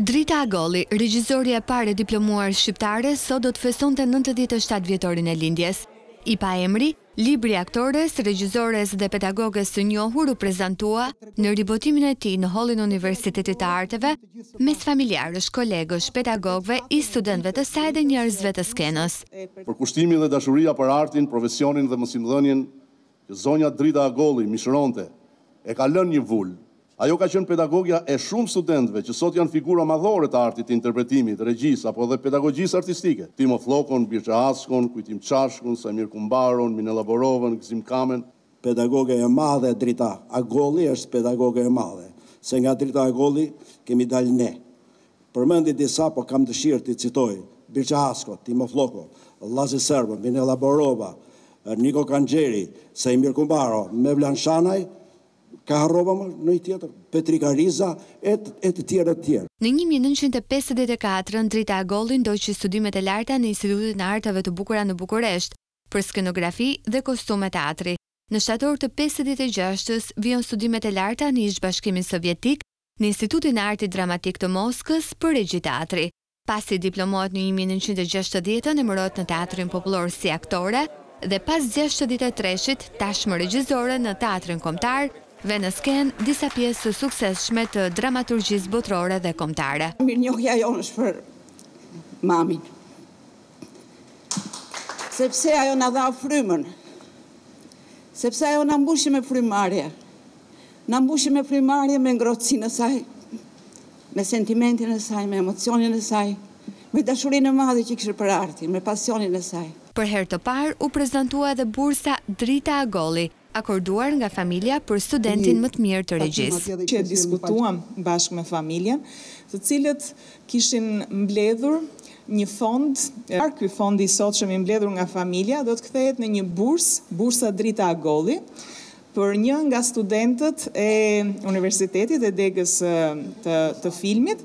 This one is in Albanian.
Drita Agolli, regjizorja e parë e diplomuar shqiptare, sot do të festonte nëntëdhjetë e shtatë vjetorin e lindjes. I paemri, libri i aktores, regjizores dhe pedagoges së njohur u prezantua në ribotimin e tij në hollin e Universitetit të Arteve, mes familjarësh, kolegësh, pedagogëve, ish-studentëve të saj dhe njerëzve të skenës. Përkushtimi dhe dashuria për artin, profesionin dhe mësimdhënien Që zonja Drita Agolli mishëronte, e ka lënë një vulë. Ajo ka qenë pedagogja e shumë studentëve që sot janë figura madhore të artit të interpretimit, regjisë apo edhe pedagogjisë artistike, Timo Fllokon, Birçe Haskon, Kujtim Çashkun, Saimir Kumbaron, Minella Borovën, Gëzim Kamen. Pedagoge e madhe Drita Agolli është pedagoge e madhe, se nga Drita Agolli kemi dalë ne. Përmendi disa, po kam dëshirë t'i citoj, Birçe Hasko, Timo Flloko, Llazi Serbo, Minella Borova, Niko Kanxheri, Saimir Kumbaro, Mevlan Shanaj, ka harrova më ndonjë tjetër, Petrik Ariza, e e të tjerë e të tjerë. Në një mijë e nëntëqind e pesëdhjetë e katër, Drita Agolli ndoqi studimet e larta në Institutin e Arteve të Bukura në Bukuresht, për skenografi dhe kostume teatri. Në shtator të pesëdhjetë e gjashtës, vijon studimet e larta në ish-Bashkimin Sovjetik në Institutin e Artit Dramatik të Moskës për regji teatri. Pasi diplomohet në një mijë e nëntëqind e gjashtëdhjetën emërohet në Teatrin Popullor si aktore dhe pas gjashtëdhjetë e treshit tashmë regjizore në Teatrin Kombëtar vë në skenë disa pjesë të suksesshme të dramaturgjisë botërore dhe kombëtare. Mirënjohja jonë është për mamin sepse ajo na dha frymën, sepse ajo na mbushi me frymëmarrje. Na mbushi me frymëmarrje, me ngrohtësinë e saj, me sentimentin e saj, me emocionin e saj, me dashurinë e madhe që kishte për artin, me pasionin e saj. Për herë të parë u prezantua edhe bursa Drita Agolli, akorduar nga familja për studentin më të mirë të regjisë. Që e diskutuam bashkë me familjen, të cilët kishin mbledhur një fond, para. Ky fond i sotshëm i mbledhur nga familja do të kthehet në një bursë, bursa Drita Agolli, Për një nga studentët e universitetit dhe degës të filmit,